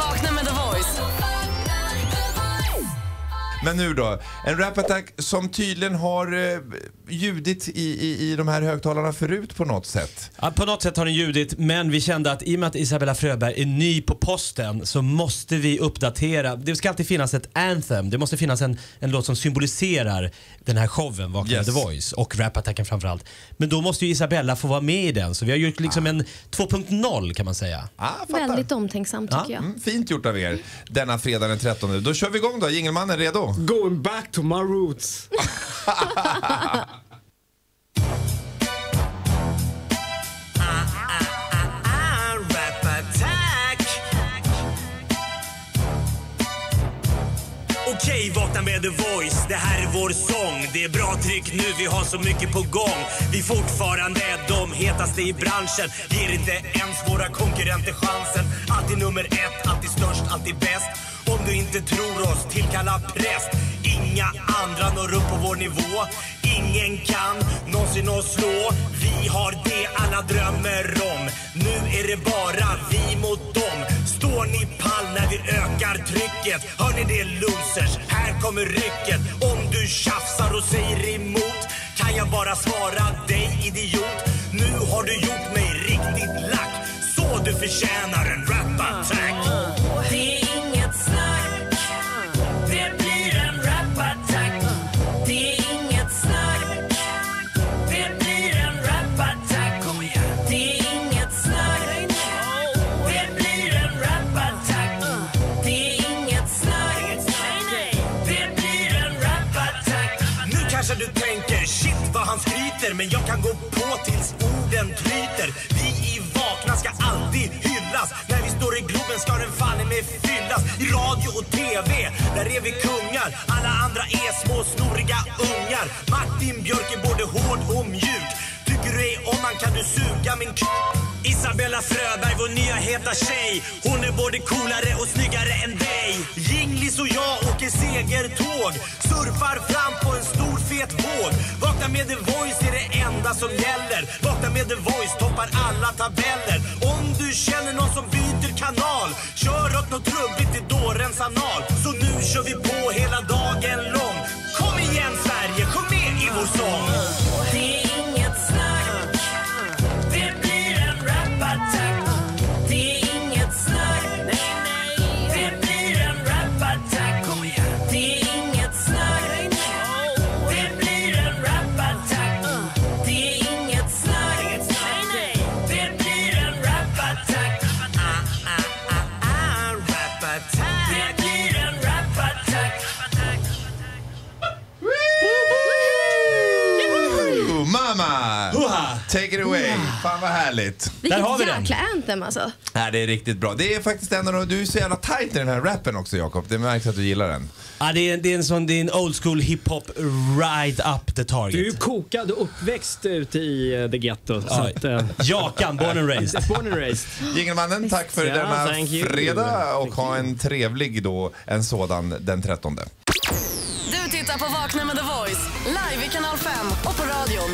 Vakna med The Voice. Men nu då, en rapattack som tydligen har eh, ljudit i, i, i de här högtalarna förut på något sätt. Ja, på något sätt har den ljudit, men vi kände att i och med att Isabella Fröberg är ny på posten så måste vi uppdatera. Det ska alltid finnas ett anthem. Det måste finnas en, en låt som symboliserar den här showen, Vakna Yes. The Voice och rapattacken framförallt. Men då måste ju Isabella få vara med i den, så vi har gjort liksom en 2.0 kan man säga. Ah. Väldigt omtänksam tycker jag. Mm, fint gjort av er denna fredag den 13. Då kör vi igång då. Jingelmannen redo? Going back to my roots. Okej, vakna med The Voice, det här är vår sång. Det är bra tryck nu, vi har så mycket på gång. Vi är fortfarande de hetaste i branschen. Ger inte ens våra konkurrenter chansen. Alltid nummer ett, alltid störst, alltid bäst. Om du inte tror oss, tillkalla präst. Inga andra når upp på vår nivå. Ingen kan någonsin oss slå. Vi har det alla drömmer om. Nu är det bara vi mot dem. Står ni pall när vi ökar trycket? Hör ni det losers? Här kommer rycket. Om du tjafsar och säger emot kan jag bara svara dig idiot. Nu har du gjort mig riktigt lack. Så du förtjänar en rap-attack. Kanske du tänker shit vad han skryter men jag kan gå på tills orden tryter. Vi i Vakna ska alltid hyllas. När vi står i Globen ska den fan med fyllas. I radio och TV, där är vi kungar. Alla andra är små snoriga ungar. Martin Björk är både hård och mjuk. Tycker du ej om man kan du suga min k Isabella Fröberg, vår nya heta tjej. Hon är både coolare och snyggare än dig. Jinglis och jag åker segertåg. Surfar fram på en stor fet våg. Vakna med The Voice är det enda som gäller. Vakna med The Voice toppar alla tabeller. Om du känner någon som byter kanal Kör åt något trubbigt i dårens anal. Så nu kör vi på hela dagen. Take it away. Fan vad härligt. Vilket har vi den. jäkla anthem alltså. Nej, det är riktigt bra. Det är faktiskt en av de, du är så jävla tight i den här rappen också Jakob. Det märks att du gillar den. Ja, det, är, det, är en sån, det är en old school hiphop right up the target. Du är ju kokad och uppväxt ute i eh, the ghetto. Så Ja. att, eh, Jakan, born and raised. born and raised. Jingelmannen, tack för Ja, denna thank you. fredag och Thank ha en trevlig då, en sådan den 13. Du tittar på Vakna med The Voice live i kanal 5 och på radion.